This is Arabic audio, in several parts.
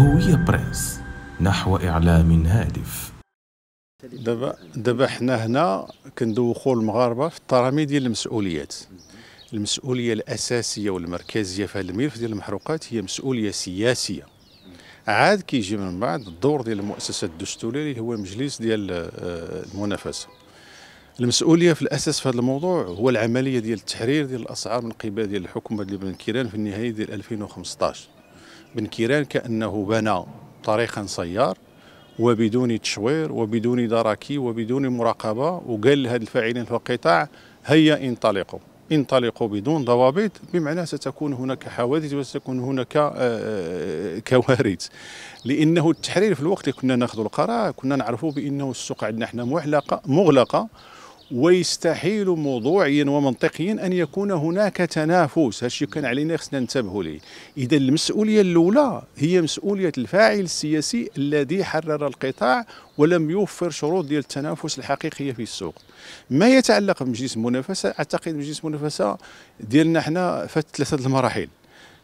هوية بريس نحو إعلام هادف. دابا دابا حنا هنا كندوخوا المغاربة في الترامي ديال المسؤوليات. المسؤولية الأساسية والمركزية في هذا الملف ديال المحروقات هي مسؤولية سياسية. عاد كيجي من بعد الدور ديال المؤسسة الدستورية اللي هو المجلس ديال آه، المنافسة. المسؤولية في الأساس في هذا الموضوع هو العملية ديال التحرير ديال الأسعار من قبل ديال الحكومة ديال بن كيران في النهاية ديال 2015 بن كيران كأنه بنى طريقا سيار وبدون تشوير وبدون دراكي وبدون مراقبة وقال لهذ الفاعلين في القطاع هيا انطلقوا. انطلقوا بدون ضوابط بمعنى ستكون هناك حوادث وستكون هناك آه، آه، كوارث. لأنه التحرير في الوقت اللي كنا ناخذ القرار كنا نعرفوا بأنه السوق عندنا إحنا معلقه مغلقة. ويستحيل موضوعيا ومنطقيا أن يكون هناك تنافس. هادشي كان علينا خصنا ننتبهوا ليه. إذا المسؤولية الأولى هي مسؤولية الفاعل السياسي الذي حرر القطاع ولم يوفر شروط ديال التنافس الحقيقيه في السوق. ما يتعلق بمجلس المنافسة؟ أعتقد مجلس المنافسة ديالنا حنا فات ثلاثة المراحل.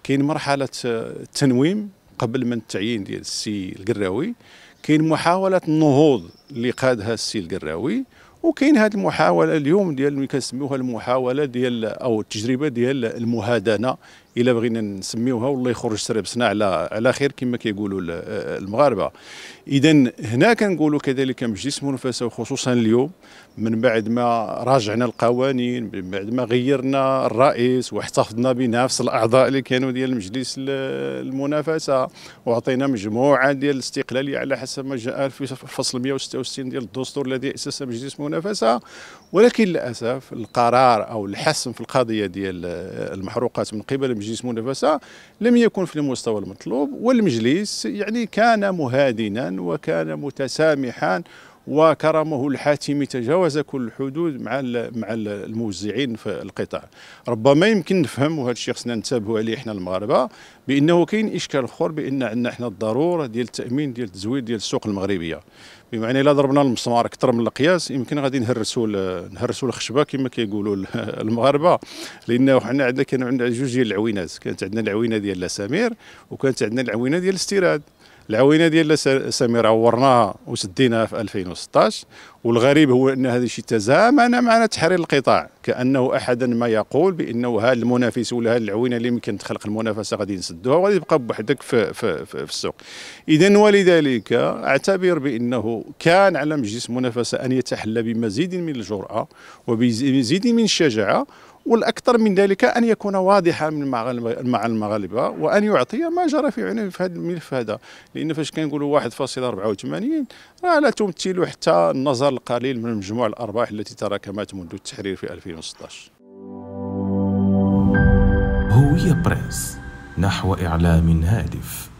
كاين مرحلة التنويم قبل من التعيين ديال السي القراوي. كاين محاولة النهوض اللي قادها السي القراوي. وكاين هذه المحاولة اليوم ديال اللي كنسميوها المحاولة ديال أو التجربة ديال المهادنة إلا بغينا نسميوها والله يخرج سربسنا على على خير كما كيقولوا المغاربة. اذا هنا كنقولوا كذلك مجلس المنافسه وخصوصا اليوم من بعد ما راجعنا القوانين من بعد ما غيرنا الرئيس واحتفظنا بنفس الأعضاء اللي كانوا ديال مجلس المنافسة وأعطينا مجموعة ديال الاستقلالية على حسب ما جاء في فصل 166 ديال الدستور الذي أسس مجلس المنافسه ولكن للأسف القرار أو الحسم في القضية ديال المحروقات من قبل مجلس المنافسه لم يكن في المستوى المطلوب والمجلس يعني كان مهادنا وكان متسامحا وكرمه الحاتمي تجاوز كل الحدود مع مع الموزعين في القطاع. ربما يمكن نفهم وهذا الشيء خصنا ننتبهوا عليه إحنا المغاربة بإنه كاين إشكال أخر بإن عندنا إحنا الضرورة ديال التأمين ديال التزويد ديال السوق المغربية. بمعنى إلا ضربنا المسمار أكثر من القياس يمكن غادي نهرسوا نهرسوا الخشبة كما كيقولوا المغاربة. لأنه حنا عندنا كان عندنا جوج ديال العوينات. كانت عندنا العوينة ديال لاسامير وكانت عندنا العوينة ديال الاستيراد. العوينة ديال سمير عورناها وسديناها في 2016 والغريب هو أن هذا الشيء تزامن مع تحرير القطاع كأنه أحدا ما يقول بأنه هذا المنافس ولا هذه العوينة اللي يمكن تخلق المنافسة غادي نسدوها وغادي تبقى بوحدك في, في, في, في السوق. اذا ولذلك أعتبر بأنه كان على مجلس المنافسه أن يتحلى بمزيد من الجرأة وبمزيد من الشجاعة والأكثر من ذلك أن يكون واضحا مع المغاربه وأن يعطي ما جرى في عينه في هذا الملف هذا. لأن فاش كنقولوا 1.84 راه لا تمثل حتى النظر القليل من مجموع الأرباح التي تراكمت منذ التحرير في 2016 هوية بريس نحو إعلام هادف.